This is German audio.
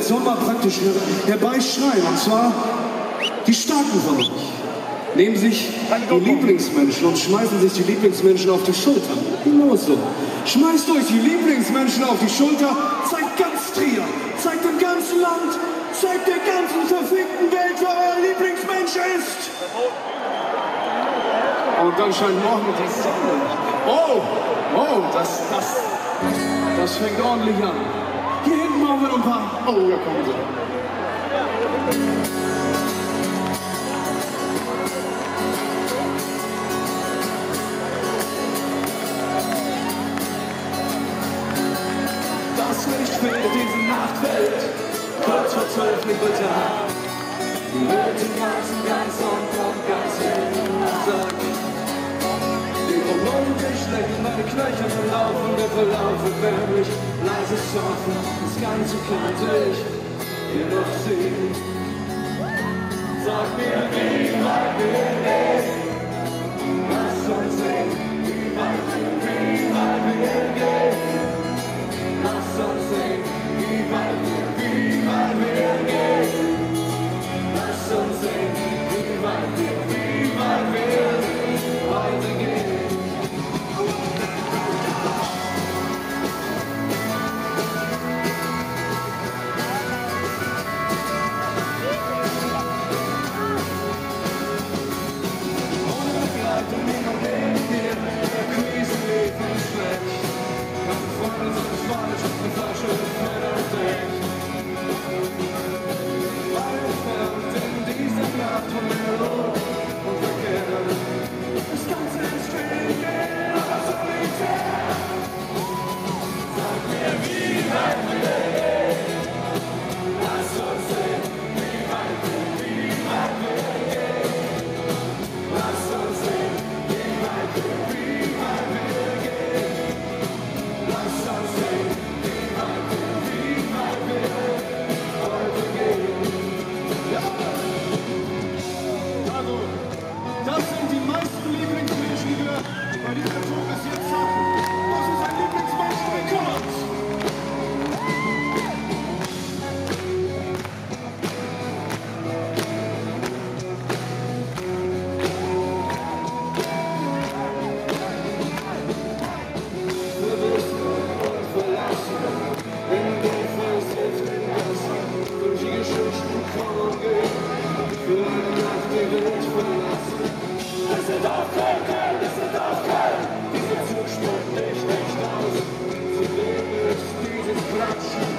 Sommer praktisch her herbeischreien. Und zwar die Starken von euch nehmen sich die Lieblingsmenschen und schmeißen sich die Lieblingsmenschen auf die Schulter. Genauso. Schmeißt euch die Lieblingsmenschen auf die Schulter, zeigt ganz Trier, zeigt dem ganzen Land, zeigt der ganzen verfickten Welt, wer euer Lieblingsmensch ist. Und dann scheint morgen die Sonne. Oh, oh, das, das, das fängt ordentlich an. Paar. Oh, da kommen sie. Das Licht fehlt, diese Nacht fällt, kurz vor zwölf heute Abend. Die Welt im Ganzen ganz und verlaufen, wird wärmlich, leises Surfen, das Ganze könnte ich noch sehen. Sag mir, Düsseldorf, Köln, Köln, Düsseldorf, Köln. Dieser Zug spuckt mich nicht aus. Sie will nicht dieses Klatschen.